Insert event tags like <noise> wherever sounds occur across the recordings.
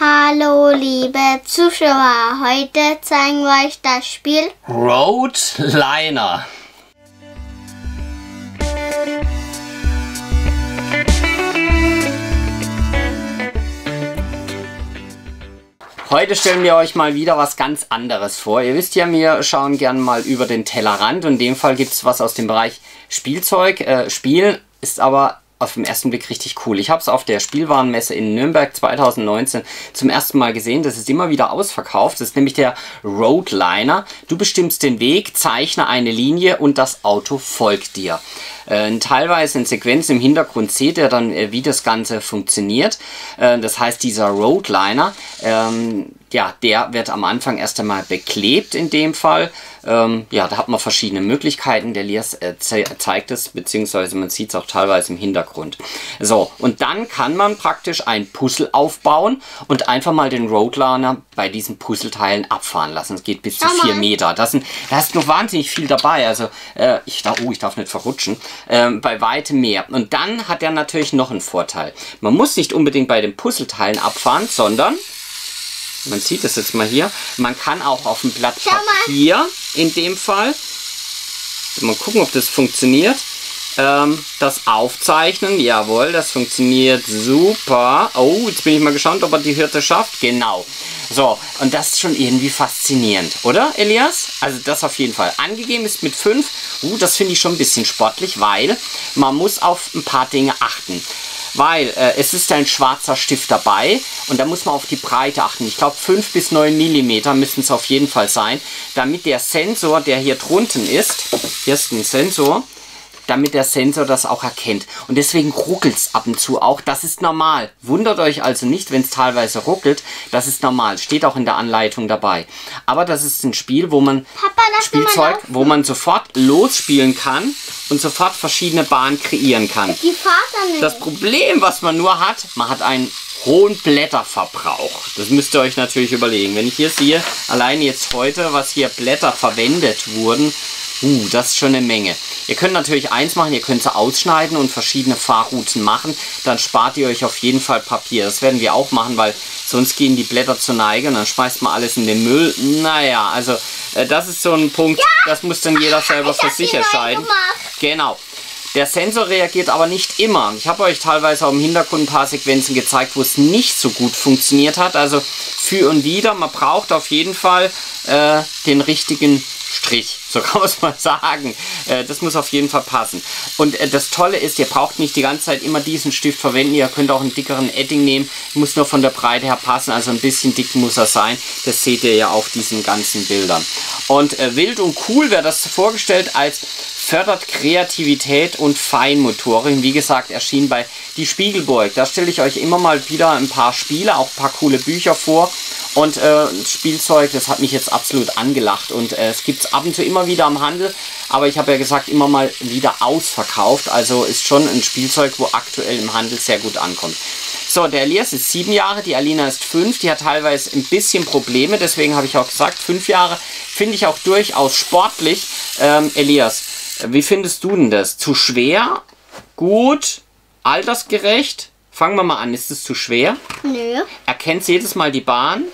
Hallo liebe Zuschauer, heute zeigen wir euch das Spiel Roadliner. Heute stellen wir euch mal wieder was ganz anderes vor. Ihr wisst ja, wir schauen gern mal über den Tellerrand in dem Fall gibt es was aus dem Bereich Spielzeug. Äh, Spielen ist aber auf den ersten Blick richtig cool. Ich habe es auf der Spielwarenmesse in Nürnberg 2019 zum ersten Mal gesehen. Das ist immer wieder ausverkauft. Das ist nämlich der Roadliner. Du bestimmst den Weg, zeichne eine Linie und das Auto folgt dir. Äh, teilweise in Sequenzen im Hintergrund seht ihr dann, äh, wie das Ganze funktioniert. Äh, das heißt, dieser Roadliner, ähm, ja, der wird am Anfang erst einmal beklebt in dem Fall. Ähm, ja, da hat man verschiedene Möglichkeiten. Der Lias äh, ze zeigt es, beziehungsweise man sieht es auch teilweise im Hintergrund. So, und dann kann man praktisch ein Puzzle aufbauen und einfach mal den Roadliner bei diesen Puzzleteilen abfahren lassen. Es geht bis zu 4 Meter. Das sind, da ist noch wahnsinnig viel dabei. Also, äh, ich, darf, oh, ich darf nicht verrutschen. Ähm, bei weitem mehr. Und dann hat er natürlich noch einen Vorteil. Man muss nicht unbedingt bei den Puzzleteilen abfahren, sondern man sieht das jetzt mal hier. Man kann auch auf dem Blatt Papier in dem Fall, mal gucken, ob das funktioniert, ähm, das aufzeichnen. Jawohl, das funktioniert super. Oh, jetzt bin ich mal gespannt, ob er die Hürde schafft. Genau. So, und das ist schon irgendwie faszinierend, oder Elias? Also das auf jeden Fall. Angegeben ist mit 5. Uh, das finde ich schon ein bisschen sportlich, weil man muss auf ein paar Dinge achten weil äh, es ist ein schwarzer Stift dabei und da muss man auf die Breite achten. Ich glaube 5 bis 9 mm müssen es auf jeden Fall sein, damit der Sensor, der hier drunten ist, hier ist ein Sensor, damit der Sensor das auch erkennt. Und deswegen ruckelt es ab und zu auch. Das ist normal. Wundert euch also nicht, wenn es teilweise ruckelt. Das ist normal. Steht auch in der Anleitung dabei. Aber das ist ein Spiel, wo man Papa, Spielzeug, wo man sofort losspielen kann und sofort verschiedene Bahnen kreieren kann. Die Vater nicht. Das Problem, was man nur hat, man hat einen hohen Blätterverbrauch. Das müsst ihr euch natürlich überlegen. Wenn ich hier sehe, allein jetzt heute, was hier Blätter verwendet wurden, Uh, das ist schon eine Menge. Ihr könnt natürlich eins machen, ihr könnt sie ausschneiden und verschiedene Fahrrouten machen. Dann spart ihr euch auf jeden Fall Papier. Das werden wir auch machen, weil sonst gehen die Blätter zur Neige und dann schmeißt man alles in den Müll. Naja, also äh, das ist so ein Punkt, ja, das muss dann jeder selber für sich entscheiden. Genau. Der Sensor reagiert aber nicht immer. Ich habe euch teilweise auch im Hintergrund ein paar Sequenzen gezeigt, wo es nicht so gut funktioniert hat. Also für und wieder, man braucht auf jeden Fall äh, den richtigen Strich, <laughs> so kann man es mal sagen. Äh, das muss auf jeden Fall passen. Und äh, das Tolle ist, ihr braucht nicht die ganze Zeit immer diesen Stift verwenden. Ihr könnt auch einen dickeren Edding nehmen. Muss nur von der Breite her passen. Also ein bisschen dick muss er sein. Das seht ihr ja auf diesen ganzen Bildern. Und äh, wild und cool wäre das vorgestellt als fördert Kreativität und Feinmotorik. Wie gesagt, erschien bei Die Spiegelburg. Da stelle ich euch immer mal wieder ein paar Spiele, auch ein paar coole Bücher vor. Und äh, Spielzeug, das hat mich jetzt absolut angelacht. Und äh, es gibt es ab und zu immer wieder am Handel. Aber ich habe ja gesagt, immer mal wieder ausverkauft. Also ist schon ein Spielzeug, wo aktuell im Handel sehr gut ankommt. So, der Elias ist sieben Jahre, die Alina ist fünf. Die hat teilweise ein bisschen Probleme. Deswegen habe ich auch gesagt, fünf Jahre finde ich auch durchaus sportlich. Ähm, Elias, wie findest du denn das? Zu schwer? Gut? Altersgerecht? Fangen wir mal an. Ist es zu schwer? Nö. Erkennt jedes Mal die Bahn?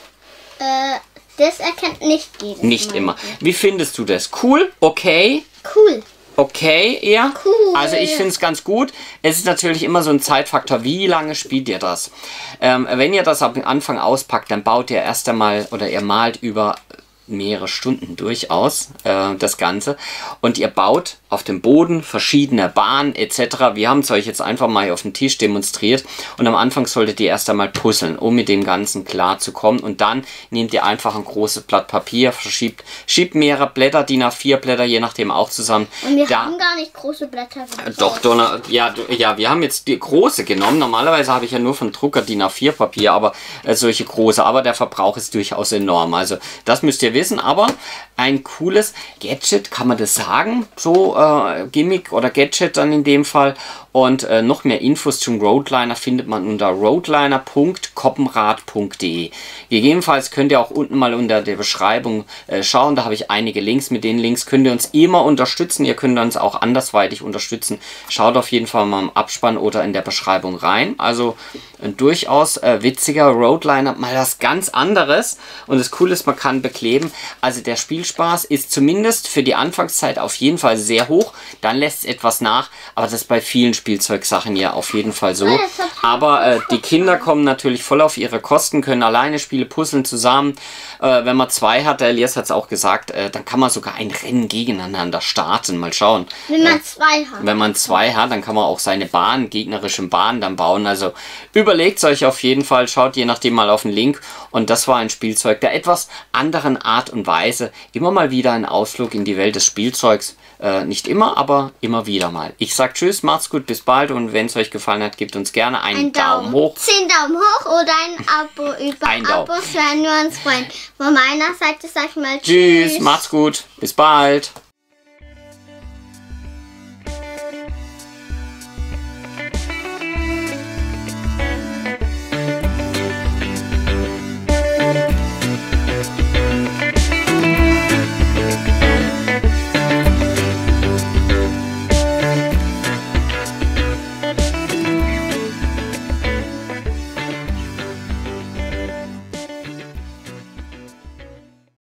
Äh, das erkennt nicht jedes Nicht Mal. immer. Wie findest du das? Cool? Okay? Cool. Okay, eher? Cool. Also ich finde es ganz gut. Es ist natürlich immer so ein Zeitfaktor. Wie lange spielt ihr das? Ähm, wenn ihr das am Anfang auspackt, dann baut ihr erst einmal oder ihr malt über mehrere Stunden durchaus, äh, das Ganze. Und ihr baut auf dem Boden verschiedene Bahnen etc. Wir haben es euch jetzt einfach mal auf den Tisch demonstriert. Und am Anfang solltet ihr erst einmal puzzeln, um mit dem Ganzen klar zu kommen. Und dann nehmt ihr einfach ein großes Blatt Papier, verschiebt, schiebt mehrere Blätter, DIN A4 Blätter, je nachdem auch zusammen. Und wir da, haben gar nicht große Blätter. Doch, Donner, ja, ja, wir haben jetzt die große genommen. Normalerweise habe ich ja nur von Drucker DIN A4 Papier, aber äh, solche große. Aber der Verbrauch ist durchaus enorm. Also das müsst ihr wissen, aber ein cooles Gadget, kann man das sagen? So äh, Gimmick oder Gadget dann in dem Fall. Und äh, noch mehr Infos zum Roadliner findet man unter roadliner.koppenrad.de. Gegebenenfalls könnt ihr auch unten mal unter der Beschreibung äh, schauen. Da habe ich einige Links. Mit den Links könnt ihr uns immer unterstützen. Ihr könnt uns auch andersweitig unterstützen. Schaut auf jeden Fall mal im Abspann oder in der Beschreibung rein. Also ein durchaus äh, witziger Roadliner. Mal was ganz anderes. Und das Coole ist, man kann bekleben. Also der Spielspaß ist zumindest für die Anfangszeit auf jeden Fall sehr hoch. Dann lässt es etwas nach. Aber das ist bei vielen Spielen Spielzeugsachen ja auf jeden Fall so. Aber äh, die Kinder kommen natürlich voll auf ihre Kosten, können alleine Spiele puzzeln zusammen. Äh, wenn man zwei hat, der Elias hat es auch gesagt, äh, dann kann man sogar ein Rennen gegeneinander starten. Mal schauen. Wenn man zwei hat. Wenn man zwei hat, dann kann man auch seine Bahn, gegnerischen Bahn dann bauen. Also überlegt es euch auf jeden Fall, schaut je nachdem mal auf den Link. Und das war ein Spielzeug der etwas anderen Art und Weise. Immer mal wieder ein Ausflug in die Welt des Spielzeugs. Äh, nicht immer, aber immer wieder mal. Ich sag Tschüss, macht's gut, bis bald und wenn es euch gefallen hat, gebt uns gerne einen Ein Daumen. Daumen. hoch. Zehn Daumen hoch oder ein Abo. Über Ein. Abos werden wir uns freuen. Von meiner Seite sag ich mal Tschüss, Tschüss. macht's gut, bis bald.